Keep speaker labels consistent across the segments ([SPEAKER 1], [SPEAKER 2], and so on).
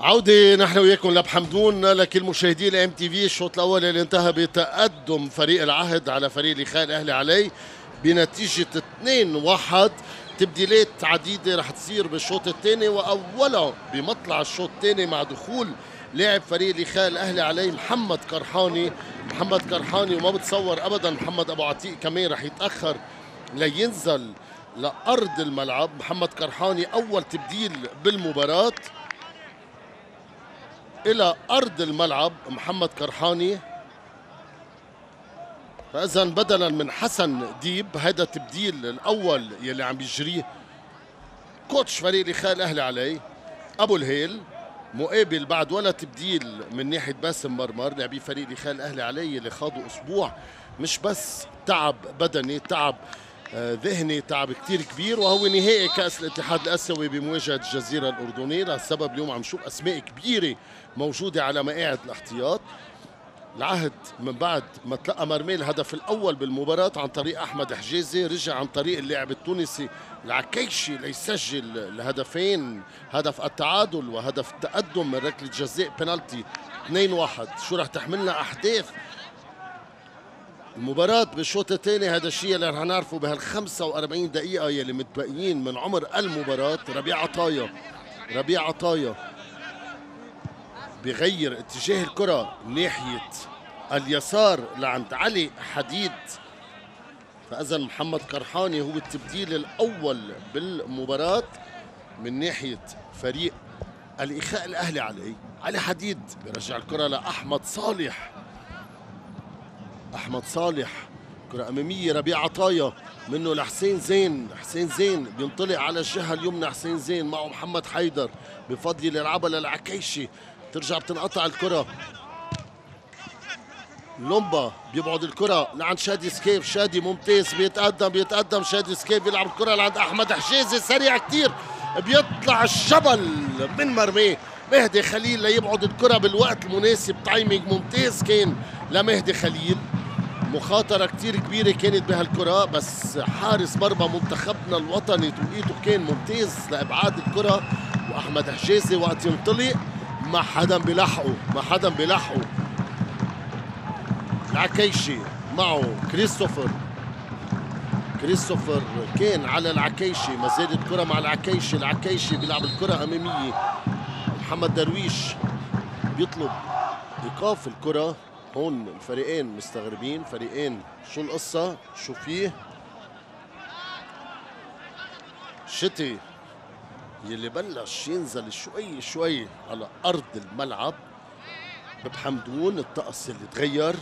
[SPEAKER 1] عودة نحن وياكم لب حمدون لكل مشاهدي الام تي في الشوط الأول اللي انتهى بتقدم فريق العهد على فريق اللي الأهلي عليه بنتيجة 2-1 تبديلات عديدة رح تصير بالشوط الثاني وأولها بمطلع الشوط الثاني مع دخول لاعب فريق خال الأهلي عليه محمد كرحاني. محمد كرحاني وما بتصور ابدا محمد أبو عتيق كمان رح يتأخر لينزل لأرض الملعب. محمد كرحاني أول تبديل بالمباراة. إلى أرض الملعب محمد كرحاني. فاذا بدلا من حسن ديب هذا التبديل الأول يلي عم بيجريه كوتش فريق الاخاء الأهلي عليه أبو الهيل مقابل بعد ولا تبديل من ناحية باسم مرمر لاعبي فريق الاخاء الأهلي عليه اللي خاضوا أسبوع مش بس تعب بدني تعب آه، ذهني تعب كتير كبير. وهو نهائي كأس الاتحاد الآسيوي بمواجهة الجزيرة الأردنية. للسبب اليوم عم نشوف أسماء كبيرة موجودة على مقاعد الاحتياط. العهد من بعد ما تلقى مرمي الهدف الأول بالمباراة عن طريق أحمد حجازي رجع عن طريق اللاعب التونسي العكيشي ليسجل الهدفين هدف التعادل وهدف التقدم من ركلة جزاء بنالتي 2-1 شو رح تحملنا أحداث؟ المباراة بالشوط الثاني هذا الشيء اللي رح نعرفه بهال 45 دقيقة يلي متبقيين من عمر المباراة. ربيع عطايا ربيع عطايا. بغير اتجاه الكرة ناحية اليسار لعند علي حديد. فإذا محمد كرحاني هو التبديل الأول بالمباراة من ناحية فريق الإخاء الأهلي عليه علي حديد بيرجع الكرة لأحمد صالح. أحمد صالح كرة أمامية ربيع عطايا منه لحسين زين. حسين زين بينطلق على الجهة اليمنى حسين زين معه محمد حيدر بفضل يلعبها للعكيشي ترجع بتنقطع الكرة. لومبا بيبعد الكرة لعند شادي سكيف. شادي ممتاز بيتقدم بيتقدم. شادي سكيف بيلعب الكرة لعند أحمد حجازي. سريع كتير بيطلع الجبل من مرميه مهدي خليل ليبعد الكرة بالوقت المناسب. timing ممتاز كان لمهدي خليل. مخاطرة كتير كبيرة كانت بهالكرة بس حارس مرمى منتخبنا الوطني توقيته كان ممتاز لإبعاد الكرة. وأحمد حجازي وقت ينطلق. ما حدا بيلحقه ما حدا بيلحقه العكيشي معه كريستوفر. كريستوفر كان على العكيشي ما زالت الكرة مع العكيشي العكيشي بيلعب الكرة أمامية. محمد درويش بيطلب إيقاف الكرة. هون الفريقين مستغربين فريقين شو القصة؟ شو فيه؟ شتي. يلي بلش ينزل شوي شوي على أرض الملعب بحمدون الطقس اللي تغير.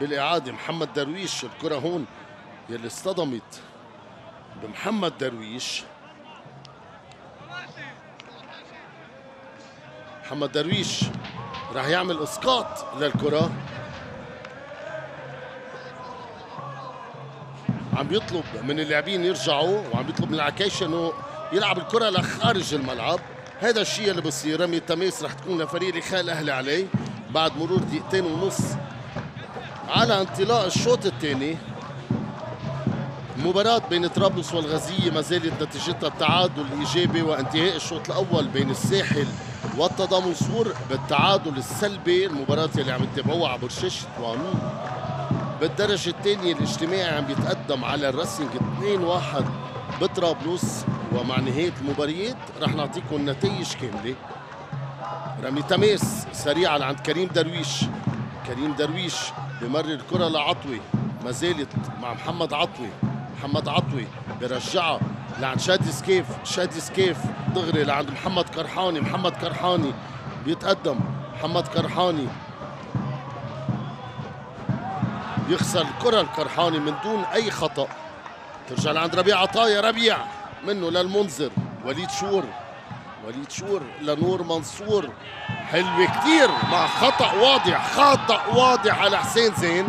[SPEAKER 1] بالإعادة محمد درويش الكرة هون يلي اصطدمت بمحمد درويش. محمد درويش راح يعمل إسقاط للكرة. عم يطلب من اللاعبين يرجعوا وعم يطلب من العكاشة إنه يلعب الكرة لخارج الملعب. هذا الشيء اللي بصير. رمي التماس رح تكون لفريق خال الاهلي عليه. بعد مرور دقيقتين ونص على انطلاق الشوط الثاني. مباراة بين طرابلس والغزية ما زالت نتيجتها التعادل الإيجابي وانتهاء الشوط الأول بين الساحل والتضامن سور بالتعادل السلبي. المباراة اللي عم تتابعوها عبر شاشة وانو. بالدرجة الثانية الاجتماعي عم بيتقدم على الرسنج 2-1 بطرابلس ومع نهاية المباريات رح نعطيكم النتائج كاملة. رمي تماس سريعا عند كريم درويش. كريم درويش بمرر الكرة لعطوي ما زالت مع محمد عطوي محمد عطوي برجعها لعند شادي سكيف. شادي سكيف دغري لعند محمد كرحاني. محمد كرحاني بيتقدم. محمد كرحاني بيخسر الكرة. الكرحاني من دون أي خطأ. ترجع لعند ربيع عطايا ربيع منه للمنذر. وليد شور وليد شور لنور منصور. حلوة كتير مع خطأ واضح خطأ واضح على حسين زين.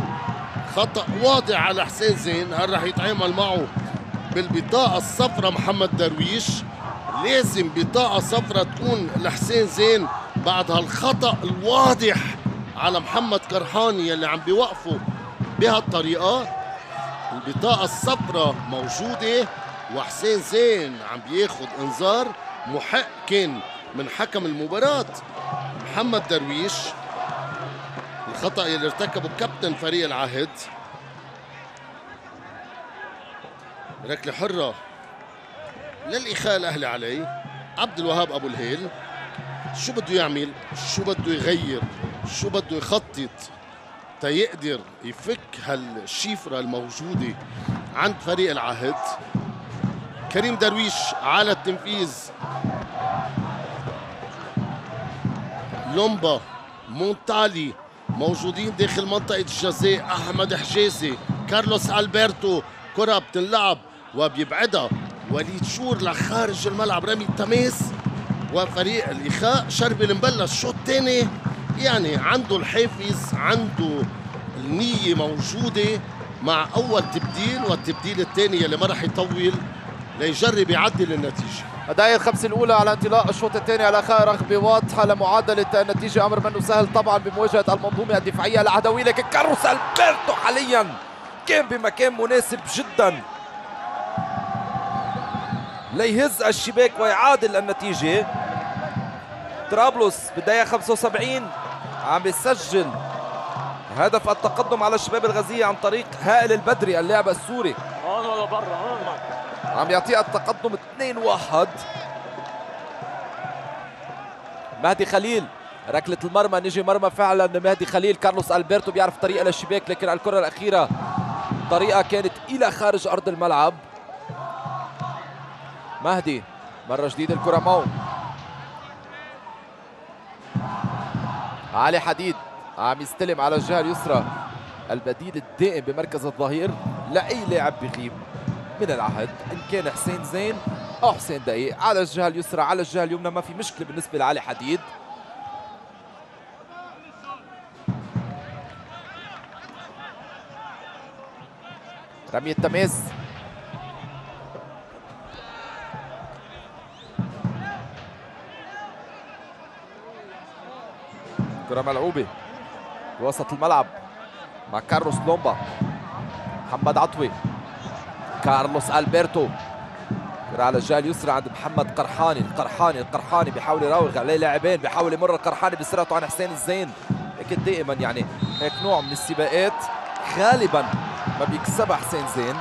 [SPEAKER 1] خطأ واضح على حسين زين هل رح يتعامل معه بالبطاقة الصفراء محمد درويش؟ لازم بطاقة صفراء تكون لحسين زين بعد هالخطأ الواضح على محمد كرحاني يلي عم بيوقفوا بهالطريقة. البطاقة الصفراء موجودة وحسين زين عم بياخد انذار محق كان من حكم المباراة محمد درويش الخطأ اللي ارتكبه كابتن فريق العهد. ركلة حرة للإخاء الأهلي عليه عبد الوهاب أبو الهيل. شو بده يعمل؟ شو بده يغير؟ شو بده يخطط؟ تيقدر يفك هالشيفرة الموجودة عند فريق العهد. كريم درويش على التنفيذ. لومبا مونتالي موجودين داخل منطقة الجزاء أحمد حجازي كارلوس ألبرتو كرة بتنلعب وبيبعدها. وليد شور لخارج الملعب رمي التماس وفريق الإخاء شربل مبلش الشوط الثاني. يعني عنده الحافز عنده النية موجودة مع أول تبديل والتبديل الثاني اللي ما راح يطول ليجرب يعدل النتيجة.
[SPEAKER 2] الدقائق الخمسة الأولى على انطلاق الشوط الثاني على خير رغبة واضحة لمعادلة النتيجة. أمر منه سهل طبعا بمواجهة المنظومة الدفاعية العدوية لكن كاروس ألبرتو حاليا كان بمكان مناسب جدا ليهز الشباك ويعادل النتيجة. طرابلس بالدقيقة 75 عم يسجل هدف التقدم على الشباب الغازية عن طريق هائل البدري اللاعب السوري.
[SPEAKER 3] هون ولا برا هون
[SPEAKER 2] عم يعطيها التقدم 2-1 مهدي خليل ركلة المرمى نجي مرمى فعلا مهدي خليل. كارلوس ألبرتو بيعرف طريقة للشباك لكن الكرة الأخيرة طريقة كانت إلى خارج أرض الملعب. مهدي مرة جديدة الكرة معه. علي حديد عم يستلم على الجهة اليسرى. البديل الدائم بمركز الظهير لأي لاعب بغيب من العهد. إن كان حسين زين أو حسين دقيق على الجهة اليسرى على الجهة اليمنى ما في مشكلة بالنسبة لعلي حديد. رمية التماس كرة ملعوبة. بوسط الملعب مع كارلوس لومبا محمد عطوي كارلوس ألبرتو. كرة على الجهة اليسرى عند محمد قرحاني القرحاني القرحاني بيحاول يراوغ عليه لاعبين بيحاول يمر القرحاني بسرعته عن حسين الزين. لكن دائما يعني هيك نوع من السباقات غالبا ما بيكسبها حسين زين.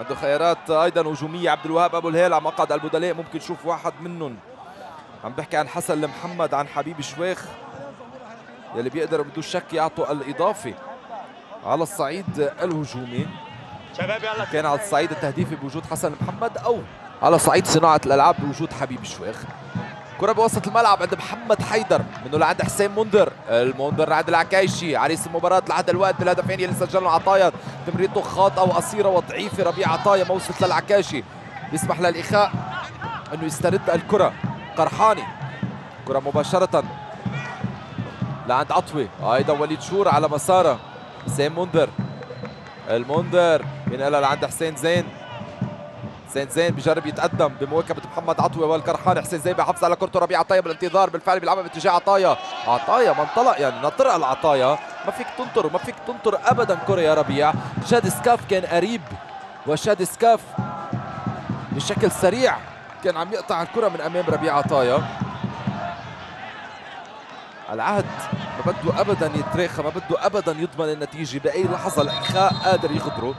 [SPEAKER 2] عنده خيارات أيضا هجومية. عبد الوهاب أبو الهيل على مقعد البدلاء ممكن نشوف واحد منهم. عم بحكي عن حسن المحمد عن حبيب شويخ. يلي بيقدر بدون شك يعطوا الإضافة على الصعيد الهجومي. كان على الصعيد التهديفي بوجود حسن محمد أو على صعيد صناعة الألعاب بوجود حبيب شويخ. كرة بوسط الملعب عند محمد حيدر منه لعند حسين منذر المنذر عند العكايشي عريس المباراة لحد الوقت بالهدفين اللي سجلهم عطايا تمريرته خاطئة وقصيرة وضعيفة ربيع عطايا ما وصلت للعكاشي بيسمح للإخاء إنه يسترد الكرة. قرحاني. كرة مباشرة. لعند عطوي أيضا وليد شور على مسارة. حسين منذر المنذر بينقلها لعند حسين زين. حسين زين بجرب يتقدم بمواكبة محمد عطوي والكرحان حسين زين بحافظ على كرته ربيع عطايا بالانتظار بالفعل بيلعبها باتجاه عطايا. عطايا ما انطلق يعني نطرها لعطايا ما فيك تنطر وما فيك تنطر ابدا كرة يا ربيع. شاد سكاف كان قريب وشاد سكاف بشكل سريع كان عم يقطع الكرة من أمام ربيع عطايا. العهد ما بده ابدا يتراخى ما بده ابدا يضمن النتيجة بأي لحظة الاخاء قادر يغدره.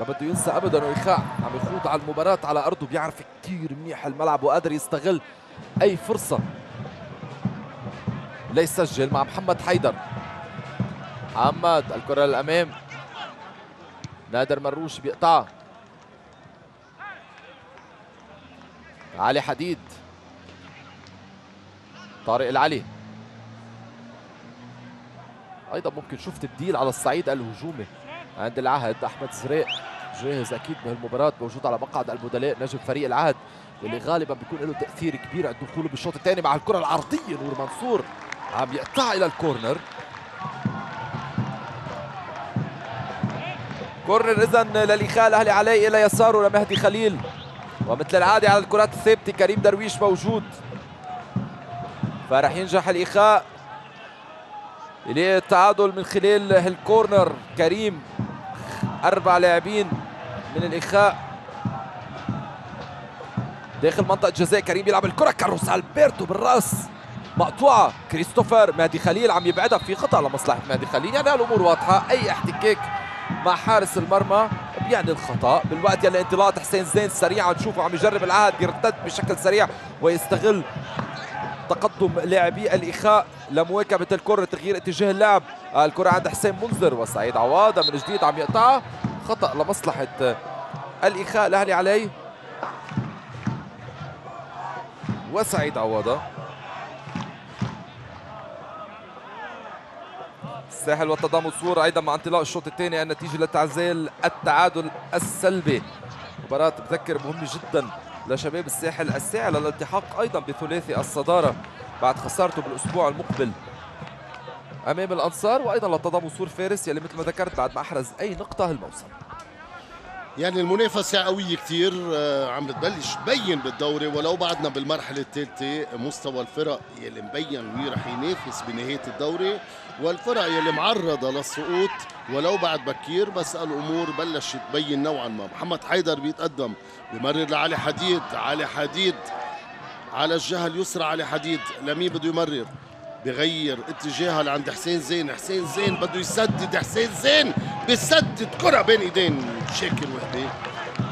[SPEAKER 2] ما بده ينسى ابدا إنه عم يخوض على المباراة على أرضه بيعرف كثير منيح الملعب وقادر يستغل أي فرصة. ليسجل مع محمد حيدر. محمد الكرة للأمام. نادر مروش بيقطعها. علي حديد. طارق العلي. أيضا ممكن نشوف تبديل على الصعيد الهجومي. عند العهد أحمد زريق جاهز أكيد بهالمباراة موجود على مقعد البدلاء نجم فريق العهد اللي غالبا بيكون له تأثير كبير عند دخوله بالشوط الثاني مع الكرة العرضية نور منصور عم يقطع إلى الكورنر. كورنر اذا للإخاء الأهلي علي إلى يساره لمهدي خليل. ومثل العادة على الكرات الثابتة كريم درويش موجود. فرح ينجح الإخاء إليه التعادل من خلال الكورنر كريم. أربع لاعبين من الإخاء. داخل منطقة جزاء كريم بيلعب الكرة. كاروس ألبرتو بالرأس. مقطوعة. كريستوفر مهدي خليل عم يبعدها في خطأ لمصلحة مهدي خليل. يعني الأمور واضحة. أي احتكاك مع حارس المرمى بيعني الخطأ. بالوقت يلي انطلاقه حسين زين سريعه تشوفه عم يجرب العهد يرتد بشكل سريع ويستغل تقدم لاعبي الإخاء لمواكبة الكرة تغيير اتجاه اللعب الكرة عند حسين منذر وسعيد عوادة من جديد عم يقطعها خطأ لمصلحة الإخاء الأهلي عليه. وسعيد عوادة الساحل والتضامن صورة أيضا مع انطلاق الشوط الثاني النتيجة لتعزيل التعادل السلبي. مباراة بذكر مهمة جدا. لشباب الساحل الساعي للالتحاق أيضا بثلاثي الصدارة بعد خسارته بالأسبوع المقبل. أمام الأنصار وأيضا للتضامن صور فارس يلي مثل ما ذكرت بعد ما أحرز أي نقطة هالموسم
[SPEAKER 1] يعني المنافسة قوية كتير آه، عم بتبلش تبين بالدوري ولو بعدنا بالمرحلة الثالثة مستوى الفرق يلي مبين مين رح ينافس بنهاية الدوري. والفرق يلي معرضة للسقوط. ولو بعد بكير بس الأمور بلشت تبين نوعا ما. محمد حيدر بيتقدم بمرر لعلي حديد علي حديد على الجهة اليسرى علي حديد. لمين بده يمرر؟ بغير اتجاهها لعند حسين زين. حسين زين بده يسدد. حسين زين بيسدد. كرة بين إيدين شاكر وهبي.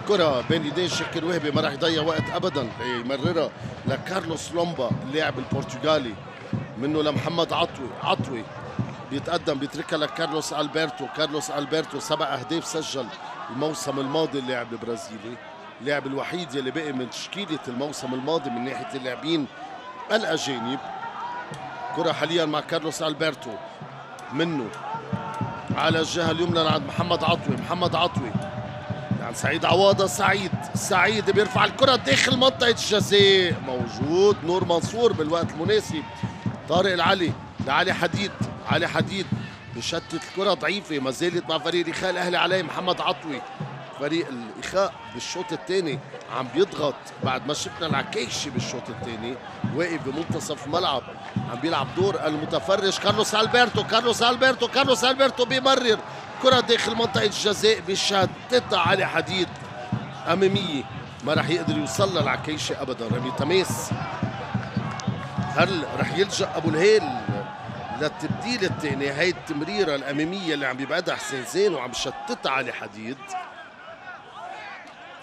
[SPEAKER 1] كرة بين إيدين شاكر وهبي. ما راح يضيع وقت ابدا. يمررها لكارلوس لومبا اللاعب البرتغالي. منه لمحمد عطوي عطوي بيتقدم بيتركها لكارلوس ألبرتو. كارلوس ألبرتو سبع أهداف سجل الموسم الماضي اللاعب البرازيلي. اللاعب الوحيد يلي بقي من تشكيلة الموسم الماضي من ناحية اللاعبين الأجانب. كرة حاليا مع كارلوس ألبرتو. منه على الجهة اليمنى عند محمد عطوي محمد عطوي عند سعيد عواضة سعيد. سعيد بيرفع الكرة داخل منطقة الجزاء. موجود نور منصور بالوقت المناسب. طارق العلي. لعلي حديد. علي حديد بشتت الكرة ضعيفة ما زالت مع فريق الإخاء الأهلي عليه محمد عطوي. فريق الإخاء بالشوط الثاني عم بيضغط بعد ما شفنا العكيشي بالشوط الثاني واقف بمنتصف الملعب عم بيلعب دور المتفرج. كارلوس ألبرتو كارلوس ألبرتو كارلوس ألبرتو بيمرر. كرة داخل منطقة الجزاء بشتتها علي حديد. أمامية ما راح يقدر يوصل للعكيشي أبدا. رمي تماس هل رح يلجأ أبو الهيل؟ للتبديل الثاني هي التمريرة الأمامية اللي عم بيبعدها حسين زين وعم بشتتها علي حديد.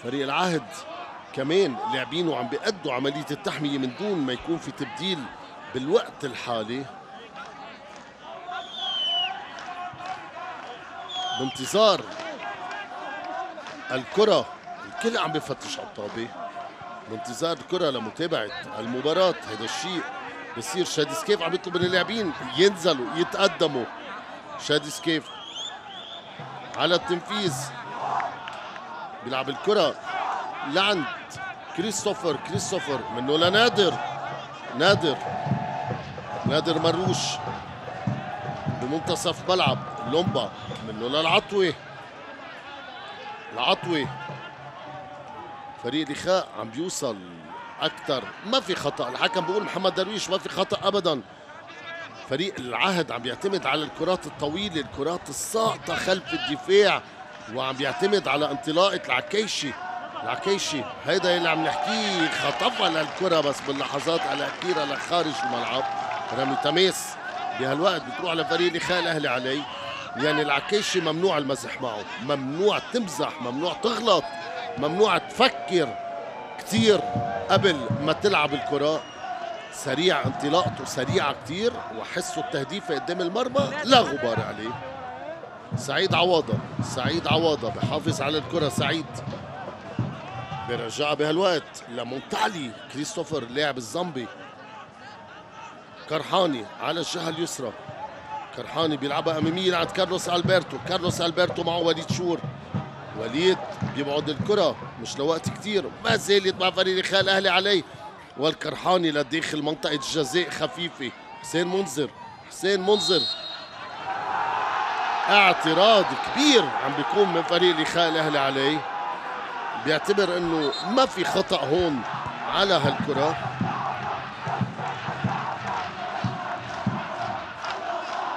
[SPEAKER 1] فريق العهد كمان لاعبين وعم بيأدوا عملية التحمية من دون ما يكون في تبديل بالوقت الحالي. بانتظار الكرة الكل عم بفتش على الطابة. بانتظار الكرة لمتابعة المباراة هذا الشيء بصير شادي سكيف عم يطلب من اللاعبين ينزلوا يتقدموا. شادي سكيف على التنفيذ. بيلعب الكرة. لعند كريستوفر كريستوفر منه لنادر. نادر. نادر مروش. بمنتصف ملعب. لومبا منه للعطوي العطوي فريق الإخاء عم بيوصل. أكثر ما في خطأ. الحكم بيقول محمد درويش ما في خطأ أبدا. فريق العهد عم بيعتمد على الكرات الطويلة الكرات الساقطة خلف الدفاع وعم بيعتمد على انطلاقة العكيشي العكيشي هيدا اللي عم نحكيه خطفها للكرة بس باللحظات الأخيرة لخارج الملعب. رمي تماس بهالوقت بتروح لفريق الإخاء الأهلي علي. يعني العكيشي ممنوع المزح معه. ممنوع تمزح ممنوع تغلط ممنوع تفكر كتير. قبل ما تلعب الكرة سريع انطلاقته سريعة كتير وحسه التهديفة قدام المرمى لا غبار عليه. سعيد عواضة سعيد عواضة بحافظ على الكرة سعيد. بيرجعها بهالوقت لمونتالي كريستوفر لاعب الزامبي. كرحاني على الجهة اليسرى. كرحاني بيلعبها أمامية عند كارلوس ألبرتو. كارلوس ألبرتو معه وليد شور. وليد بيبعد الكرة مش لوقت كتير ما زالت مع فريق الخال الأهلي عليه. والكرحاني لداخل منطقة الجزاء خفيفة حسين منذر حسين منذر اعتراض كبير عم بيكون من فريق الإخاء الأهلي عليه. بيعتبر إنه ما في خطأ هون على هالكرة.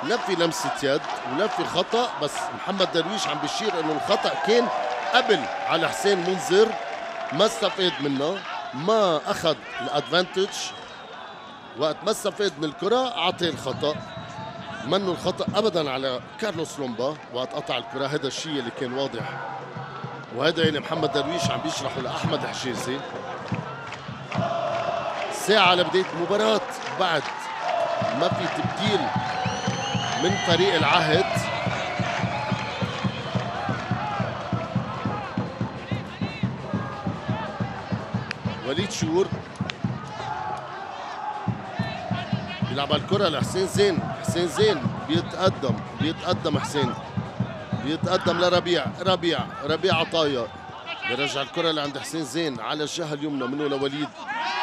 [SPEAKER 1] لا في لمسة يد ولا في خطأ بس محمد درويش عم بيشير إنه الخطأ كان قبل على حسين منذر ما استفاد منه ما أخذ الأدفانتج. وقت ما استفاد من الكرة اعطي الخطأ. منه الخطأ ابدا على كارلوس لومبا وقت قطع الكرة. هذا الشيء اللي كان واضح. وهذا اللي محمد درويش عم بيشرحه لأحمد حجازي ساعة لبداية المباراة بعد ما في تبديل من فريق العهد. وليد شور بيلعب الكرة لحسين زين. حسين زين بيتقدم. بيتقدم حسين. بيتقدم لربيع. ربيع. ربيع عطايا. بيرجع الكرة لعند حسين زين على الجهة اليمنى منه لوليد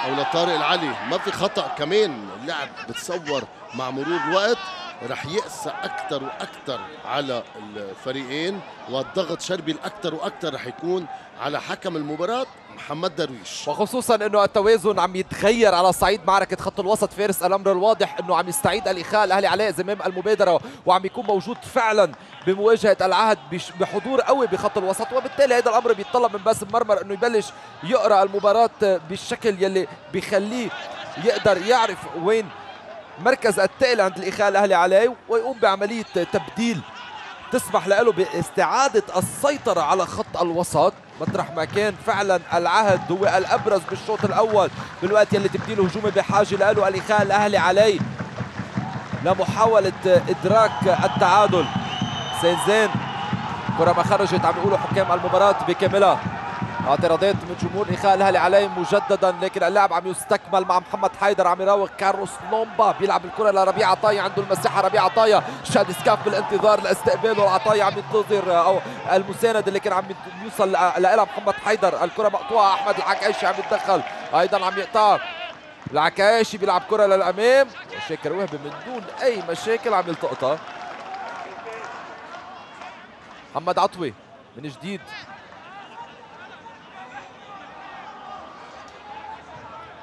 [SPEAKER 1] أو لطارق العلي. ما في خطأ كمان. اللعب بتصور مع مرور الوقت. رح يقسى أكثر وأكثر على الفريقين والضغط شربي الاكثر وأكثر رح يكون على حكم المباراة محمد درويش.
[SPEAKER 2] وخصوصا إنه التوازن عم يتغير على صعيد معركة خط الوسط فارس الأمر الواضح إنه عم يستعيد الإخاء الأهلي علاء زمام المبادرة وعم يكون موجود فعلا بمواجهة العهد بحضور قوي بخط الوسط وبالتالي هذا الأمر بيتطلب من باسم مرمر إنه يبلش يقرأ المباراة بالشكل يلي بيخليه يقدر يعرف وين مركز التقل عند الإخاء الأهلي عليه ويقوم بعملية تبديل تسمح له باستعادة السيطرة على خط الوسط. مطرح ما كان فعلا العهد هو الأبرز بالشوط الأول بالوقت يلي تبديل هجومي بحاجة له الإخاء الأهلي عليه لمحاولة إدراك التعادل. حسين زين كرة ما خرجت عم يقولوا حكام المباراة بكاملها اعتراضات من جمهور الاخاء الأهلي عليه مجددا لكن اللعب عم يستكمل مع محمد حيدر عم يراوغ كارلوس لومبا بيلعب الكرة لربيع عطايا عنده المساحة ربيع عطايا شاد سكاف بالانتظار لاستقباله العطايا عم ينتظر أو المساند اللي كان عم يوصل لها محمد حيدر الكرة مقطوعة أحمد العكايشي عم يتدخل أيضا عم يقطع العكايشي بيلعب كرة للأمام شاكر وهبي من دون أي مشاكل عم يلتقطها. محمد عطوي من جديد.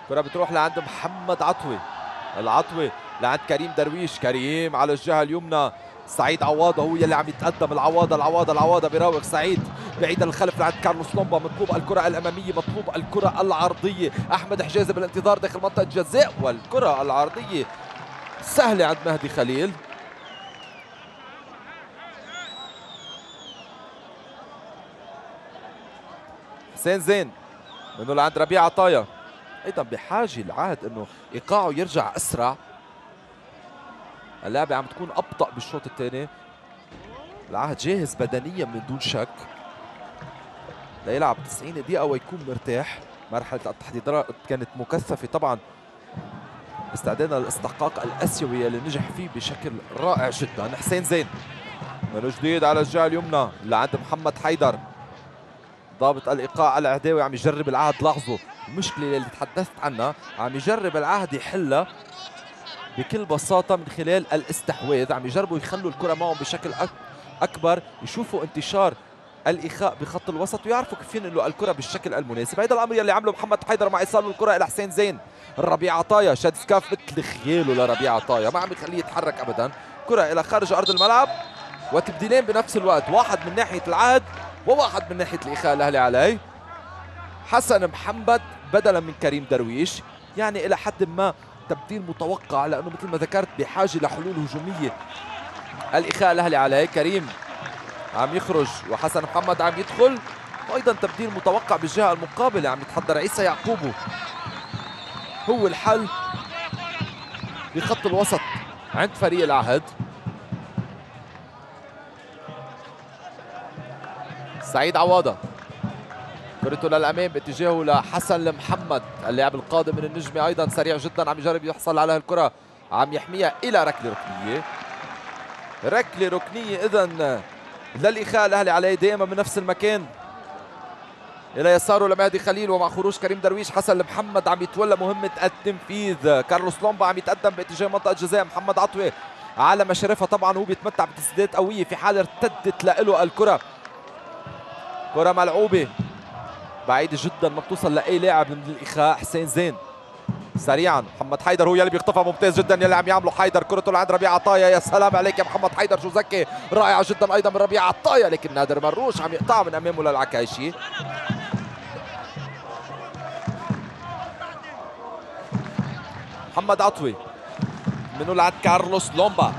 [SPEAKER 2] كرة بتروح لعند محمد عطوي العطوي لعند كريم درويش. كريم على الجهة اليمنى. سعيد عواضة هو يلي عم يتقدم. العواضة العواضة العواضة بيراوغ سعيد. بعيد الخلف لعند كارلوس لومبا. مطلوب الكرة الأمامية. مطلوب الكرة العرضية. أحمد حجازي بالانتظار داخل منطقة الجزاء والكرة العرضية سهلة عند مهدي خليل. حسين زين. منه لعند ربيع عطايا. أيضا بحاجة العهد إنه إيقاعه يرجع أسرع. اللعبة عم تكون أبطأ بالشوط الثاني. العهد جاهز بدنيا من دون شك. ليلعب 90 دقيقة ويكون مرتاح. مرحلة التحضيرات كانت مكثفة طبعا. استعدادنا للاستحقاق الأسيوي اللي نجح فيه بشكل رائع جدا. حسين زين من جديد على الجهة اليمنى لعند محمد حيدر. ضابط الإيقاع الاعداوي عم يجرب العهد لاحظوا. المشكلة اللي تحدثت عنها عم يجرب العهد يحلها بكل بساطة من خلال الاستحواذ. عم يجربوا يخلوا الكرة معهم بشكل أكبر يشوفوا انتشار الإخاء بخط الوسط ويعرفوا كيف ينقلوا الكرة بالشكل المناسب. هذا الأمر يلي عمله محمد حيدر مع إيصال الكرة إلى حسين زين. الربيع عطايا شاد سكاف مثل خياله لربيع عطايا. ما عم يخليه يتحرك ابدا. كرة إلى خارج أرض الملعب. وتبديلين بنفس الوقت. واحد من ناحية العهد وواحد من ناحية الإخاء الأهلي عليه حسن محمد بدلا من كريم درويش. يعني إلى حد ما تبديل متوقع لأنه مثل ما ذكرت بحاجة لحلول هجومية. الإخاء الأهلي عليه كريم عم يخرج وحسن محمد عم يدخل. وأيضا تبديل متوقع بالجهة المقابلة عم يتحضر عيسى يعقوبو هو الحل بخط الوسط عند فريق العهد. سعيد عواضه كرته للأمام باتجاهه لحسن المحمد اللاعب القادم من النجمه أيضا سريع جدا عم يجرب يحصل على الكرة عم يحميها إلى ركلة ركنية. ركلة ركنية اذا للإخاء الأهلي عليه دائما من نفس المكان. إلى يساره لمهدي خليل ومع خروج كريم درويش حسن المحمد عم يتولى مهمة التنفيذ. كارلوس لومبا عم يتقدم باتجاه منطقة جزاء محمد عطوة على مشرفها طبعا هو بيتمتع بتسديدات قوية في حال ارتدت له الكرة. كرة ملعوبة. بعيدة جدا ما بتوصل لأي لاعب من الإخاء حسين زين. سريعا محمد حيدر هو يلي بيخطفها ممتاز جدا يلي عم يعمله حيدر. كرته لعند ربيع عطايا يا سلام عليك يا محمد حيدر. شو زكي؟ رائعة جدا أيضا من ربيع عطايا لكن نادر مروش عم يقطعها من أمامه للعكايشي محمد عطوي منه لعند كارلوس لومبا.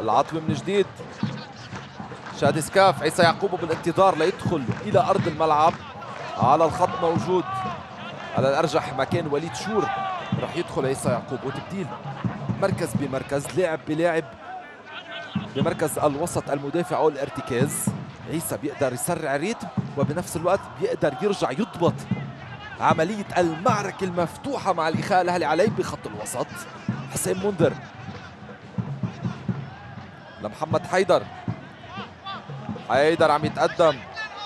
[SPEAKER 2] العطوي من جديد. شادي سكاف عيسى يعقوب بالانتظار ليدخل إلى أرض الملعب. على الخط موجود. على الأرجح مكان وليد شور. راح يدخل عيسى يعقوب. وتبديل مركز بمركز لاعب بلاعب بمركز الوسط المدافع أو الارتكاز عيسى بيقدر يسرع الريتم وبنفس الوقت بيقدر يرجع يضبط عملية المعركة المفتوحة مع الإخاء الأهلي عليه بخط الوسط. حسين منذر. لمحمد حيدر. حيدر عم يتقدم.